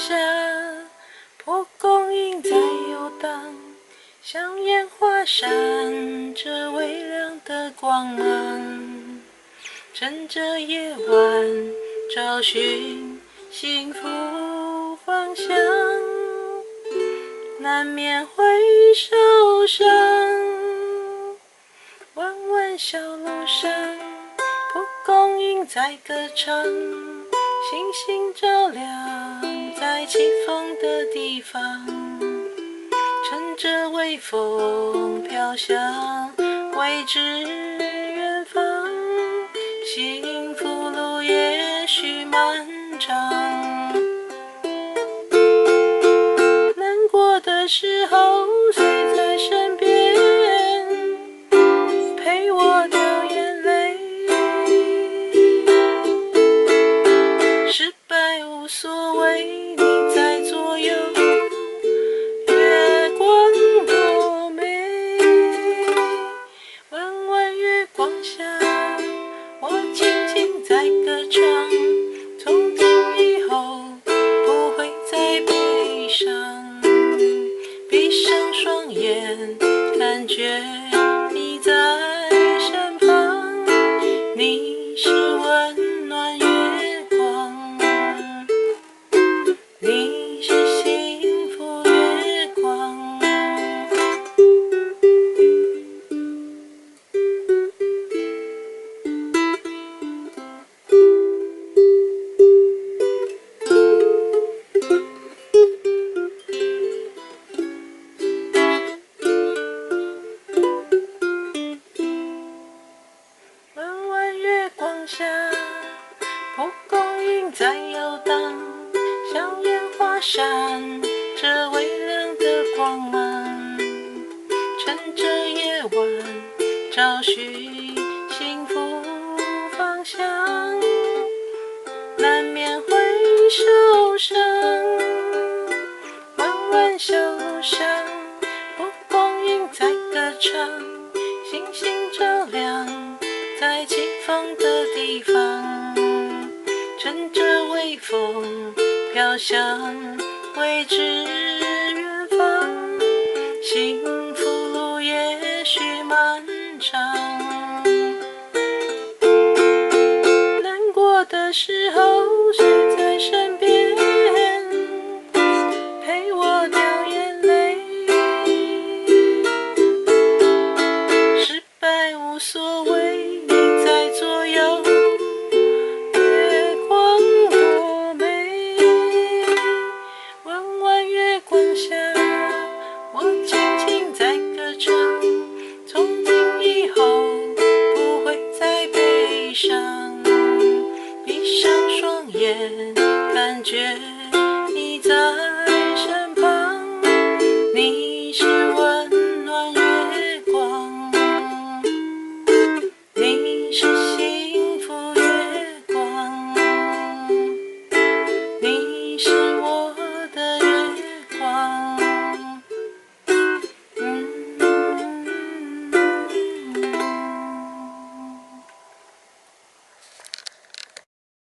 下，蒲公英在游荡，像烟花闪着微亮的光芒。趁着夜晚找寻幸福方向，难免会受伤。弯弯小路上，蒲公英在歌唱，星星照亮在起风的地方。乘着微风飘向未知远方，幸福路也许漫长。难过的时候，所谓，你在左右，月光多美。弯弯月光下，我静静在歌唱。从今以后，不会再悲伤。闭上双眼，感觉弯弯小路上，蒲公英在歌唱，星星照亮在起风的地方。趁着微风飘向未知远方，幸福路也许漫长。难过的时候，感觉你在身旁。你